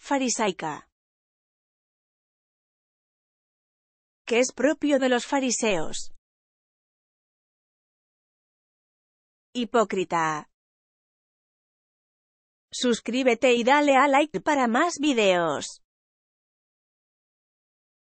farisaica. Que es propio de los fariseos. Hipócrita. Suscríbete y dale a like para más videos.